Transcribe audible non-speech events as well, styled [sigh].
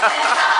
Yeah. [laughs]